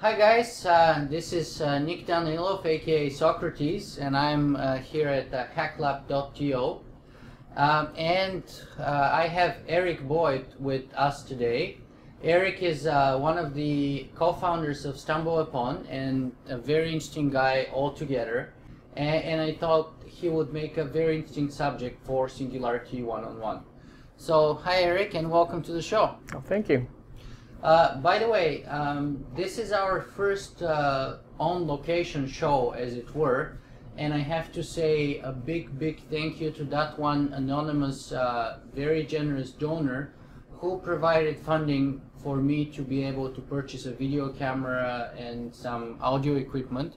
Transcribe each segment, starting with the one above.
Hi guys, uh, this is uh, Nick Danaylov, aka Socrates, and I'm uh, here at uh, hacklab.to. Um, and uh, I have Eric Boyd with us today. Eric is uh, one of the co-founders of StumbleUpon and a very interesting guy altogether. And, and I thought he would make a very interesting subject for Singularity One-on-One. So, hi Eric, and welcome to the show. Oh, thank you. Uh, by the way, um, this is our first uh, on location show, as it were, and I have to say a big, big thank you to that one anonymous, uh, very generous donor who provided funding for me to be able to purchase a video camera and some audio equipment.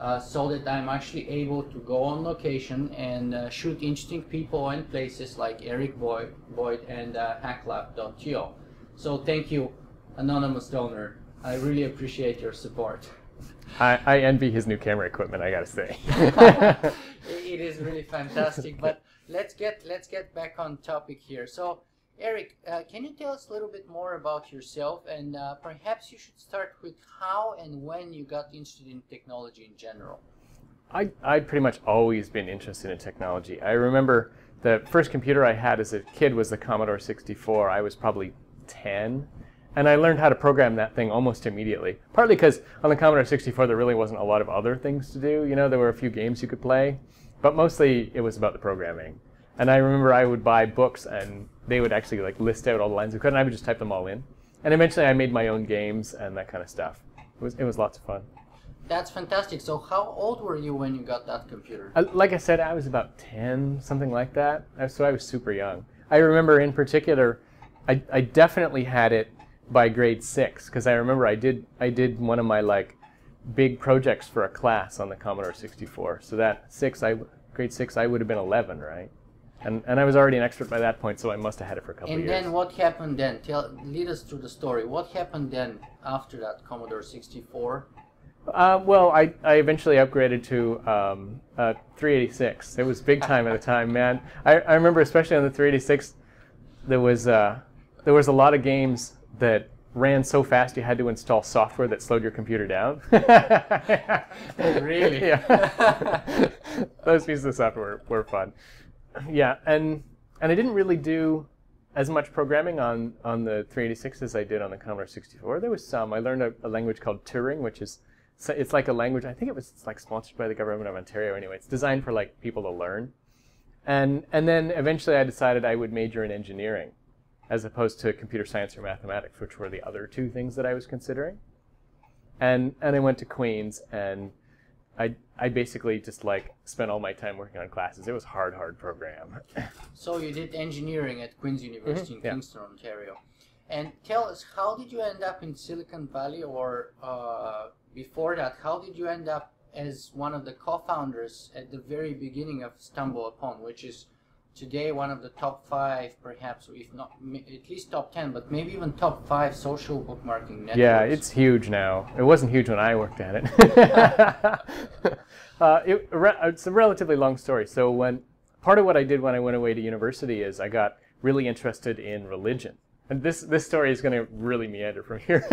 Uh, so that I'm actually able to go on location and uh, shoot interesting people and places like Eric Boyd, Boyd and uh, hacklab.to. So thank you, anonymous donor. I really appreciate your support. I, I envy his new camera equipment. I gotta say. it is really fantastic. But let's get let's get back on topic here. So, Eric, uh, can you tell us a little bit more about yourself, and uh, perhaps you should start with how and when you got interested in technology in general. I I'd pretty much always been interested in technology. I remember the first computer I had as a kid was the Commodore 64. I was probably 10. And I learned how to program that thing almost immediately. Partly because on the Commodore 64 there really wasn't a lot of other things to do. You know, there were a few games you could play, but mostly it was about the programming. And I remember I would buy books and they would actually like list out all the lines of code and I would just type them all in. And eventually I made my own games and that kind of stuff. It was it was lots of fun. That's fantastic. So, how old were you when you got that computer? Uh, like I said, I was about 10, something like that. Uh, So I was super young. I remember in particular, I, I definitely had it by grade six because I remember I did I did one of my like big projects for a class on the Commodore 64. So that six, I grade six, I would have been 11, right? And and I was already an expert by that point, so I must have had it for a couple And of years. then what happened then? Tell, lead us through the story. What happened then after that Commodore 64? Uh, well, I, I eventually upgraded to um, uh, 386. It was big time at the time, man. I, I remember especially on the 386, there was uh, there was a lot of games that ran so fast you had to install software that slowed your computer down. Oh, really? yeah. Those pieces of software were, were fun. Yeah, and and I didn't really do as much programming on, on the 386 as I did on the Commodore 64. There was some. I learned a, a language called Turing, which is so it's like a language. I think it was it's like sponsored by the government of Ontario. Anyway, it's designed for like people to learn. And and then eventually I decided I would major in engineering, as opposed to computer science or mathematics, which were the other two things that I was considering. And and I went to Queens and. I, I basically just like spent all my time working on classes. It was hard, hard program. So you did engineering at Queen's University Mhm, in yeah. Kingston, Ontario. And tell us, how did you end up in Silicon Valley, or uh, before that, how did you end up as one of the co-founders at the very beginning of StumbleUpon, which is today one of the top five, perhaps, if not at least top ten, but maybe even top five social bookmarking networks. Yeah, it's huge now. It wasn't huge when I worked at it. uh, it it's a relatively long story. So when part of what I did when I went away to university is I got really interested in religion. And this this story is going to really meander from here.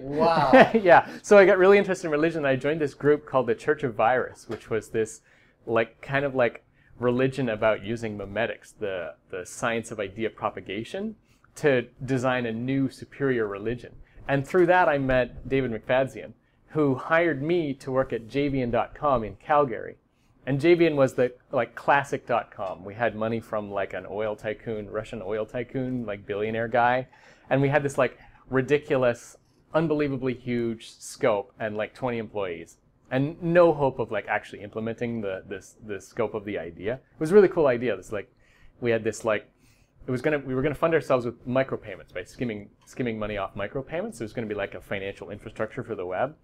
Wow. yeah. So I got really interested in religion. and I joined this group called the Church of Virus, which was this like kind of like religion about using memetics, the the science of idea propagation, to design a new superior religion. And through that, I met David McFadzean, who hired me to work at Javien.com in Calgary. And Javien was the like classic.com. We had money from like an oil tycoon, Russian oil tycoon, like billionaire guy, and we had this like ridiculous, unbelievably huge scope and like 20 employees and no hope of like actually implementing the this the scope of the idea. It was a really cool idea. This like we had this like it was gonna we were gonna fund ourselves with micropayments by skimming skimming money off micropayments. It was gonna be like a financial infrastructure for the web,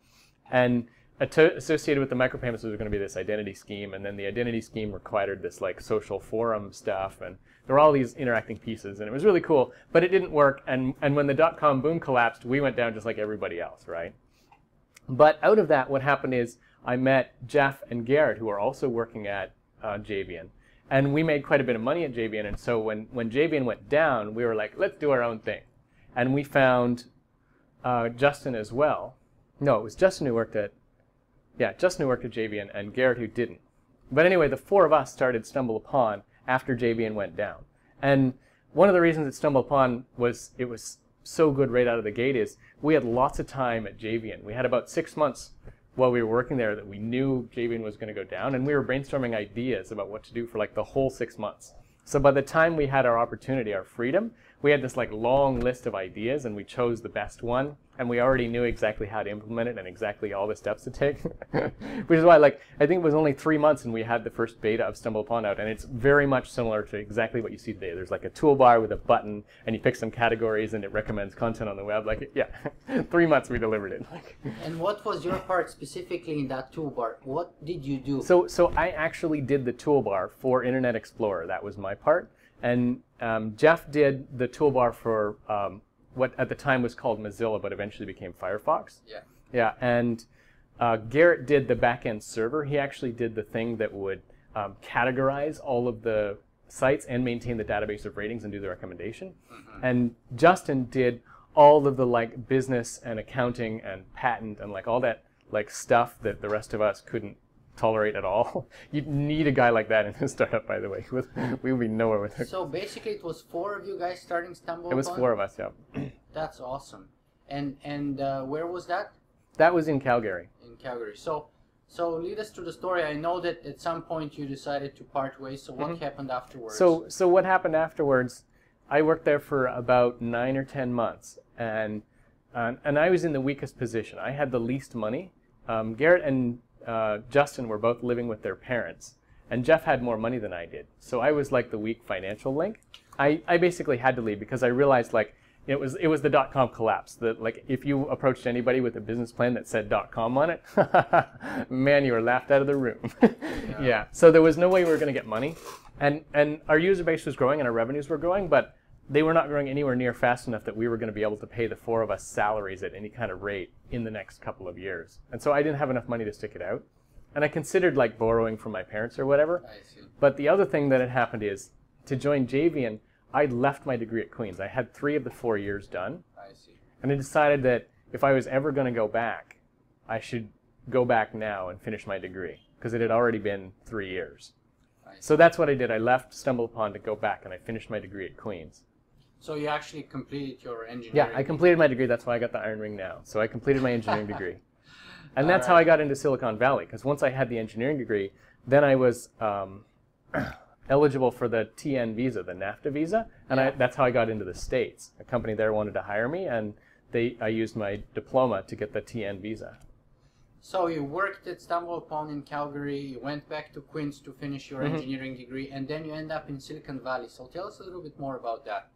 and associated with the micropayments was going to be this identity scheme, and then the identity scheme required this like social forum stuff, and there were all these interacting pieces, and it was really cool. But it didn't work, and and when the dot com boom collapsed, we went down just like everybody else, right? But out of that, what happened is I met Jeff and Garrett, who are also working at uh, Javien, And we made quite a bit of money at JVN. And so when, when JVN went down, we were like, let's do our own thing. And we found uh, Justin as well. No, it was Justin who worked at, yeah, Justin who worked at JVN and Garrett who didn't. But anyway, the four of us started StumbleUpon after JVN went down. And one of the reasons it stumbled upon was it was so good right out of the gate is we had lots of time at JVN. We had about six months while we were working there that we knew JVN was going to go down, and we were brainstorming ideas about what to do for like the whole six months. So by the time we had our opportunity, our freedom, we had this like long list of ideas, and we chose the best one and we already knew exactly how to implement it and exactly all the steps to take. Which is why, like, I think it was only three months and we had the first beta of StumbleUpon out, and it's very much similar to exactly what you see today. There's like a toolbar with a button, and you pick some categories, and it recommends content on the web. Like, yeah, three months we delivered it. like. and what was your part specifically in that toolbar? What did you do? So, so I actually did the toolbar for Internet Explorer. That was my part, and um, Jeff did the toolbar for um, what at the time was called Mozilla, but eventually became Firefox. Yeah. Yeah, and uh, Garrett did the backend server. He actually did the thing that would um, categorize all of the sites and maintain the database of ratings and do the recommendation. Mm-hmm. And Justin did all of the like business and accounting and patent and like all that like stuff that the rest of us couldn't tolerate at all. you need a guy like that in a startup, by the way. we would be nowhere with it. So basically, it was four of you guys starting Stumble. It was four of us, yeah. That's awesome. And and uh, where was that? That was in Calgary. In Calgary. So so lead us to the story. I know that at some point you decided to part ways. So what mm-hmm. happened afterwards? So so what happened afterwards? I worked there for about nine or ten months, and uh, and I was in the weakest position. I had the least money. Um, Garrett and uh, Justin were both living with their parents, and Jeff had more money than I did. So I was like the weak financial link. I, I basically had to leave because I realized like it was it was the dot com collapse. That like if you approached anybody with a business plan that said dot com on it, man, you were laughed out of the room. yeah. yeah. So there was no way we were going to get money, and and our user base was growing and our revenues were growing, but they were not growing anywhere near fast enough that we were going to be able to pay the four of us salaries at any kind of rate in the next couple of years. And so I didn't have enough money to stick it out. And I considered like borrowing from my parents or whatever. But the other thing that had happened is to join JVN, I'd left my degree at Queen's. I had three of the four years done. I see. And I decided that if I was ever going to go back, I should go back now and finish my degree because it had already been three years. So that's what I did. I left StumbleUpon to go back and I finished my degree at Queen's. So you actually completed your engineering? Yeah, I completed my degree. That's why I got the Iron Ring now. So I completed my engineering degree. And that's right. how I got into Silicon Valley. Because once I had the engineering degree, then I was um, eligible for the TN visa, the NAFTA visa, and yeah. I, that's how I got into the States. A company there wanted to hire me, and they I used my diploma to get the TN visa. So you worked at StumbleUpon in Calgary, you went back to Queens to finish your mm-hmm. engineering degree, and then you end up in Silicon Valley. So tell us a little bit more about that.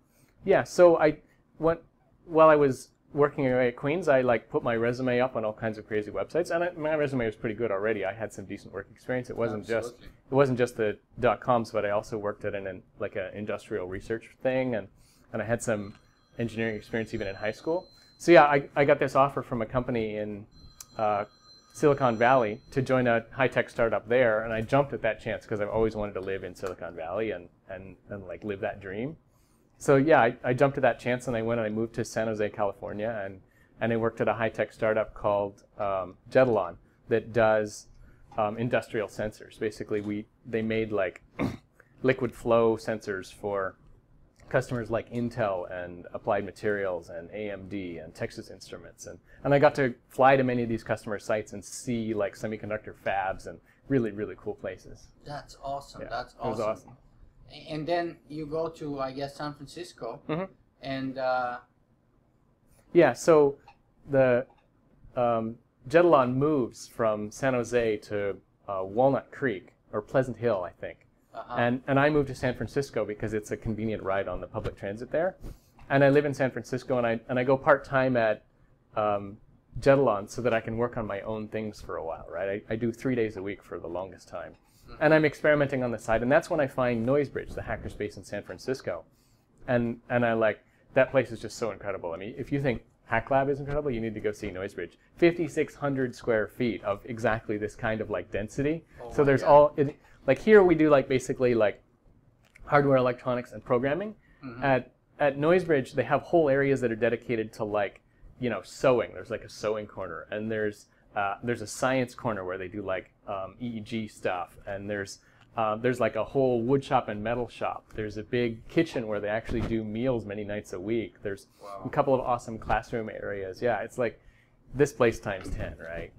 Yeah, so I went while I was working away at Queens, I like put my resume up on all kinds of crazy websites, and I, my resume was pretty good already. I had some decent work experience. It wasn't Absolutely. just it wasn't just the dot coms, but I also worked at an, an like an industrial research thing, and and I had some engineering experience even in high school. So yeah, I, I got this offer from a company in uh, Silicon Valley to join a high tech startup there, and I jumped at that chance because I've always wanted to live in Silicon Valley and and and like live that dream so yeah, I, I, jumped at that chance and I went and I moved to San Jose, California, and and I worked at a high tech startup called um, Jetalon that does um, industrial sensors. Basically, we they made like liquid flow sensors for customers like Intel and Applied Materials and AMD and Texas Instruments, and and I got to fly to many of these customer sites and see like semiconductor fabs and really really cool places. That's awesome. Yeah, That's awesome. It was awesome and then you go to I guess San Francisco, mm-hmm. and uh, yeah, so the um, Jetalon moves from San Jose to uh, Walnut Creek or Pleasant Hill, I think, uh-huh. and and I moved to San Francisco because it's a convenient ride on the public transit there, and I live in San Francisco and I and I go part time at um, Jetalon so that I can work on my own things for a while, right? I, I do three days a week for the longest time and I'm mm-hmm. experimenting on the side, and that's when I find Noisebridge, the hackerspace in San Francisco, and and I like that place is just so incredible. I mean, if you think Hack Lab is incredible, you need to go see Noisebridge. 5,600 square feet of exactly this kind of like density. Oh so there's God. all it, like here we do like basically like hardware, electronics, and programming. Mm-hmm. At at Noisebridge, they have whole areas that are dedicated to like you know sewing. There's like a sewing corner, and there's uh, there's a science corner where they do like um, EEG stuff, and there's uh, there's like a whole wood shop and metal shop. There's a big kitchen where they actually do meals many nights a week. There's a couple of awesome classroom areas. Yeah, it's like this place times ten, right?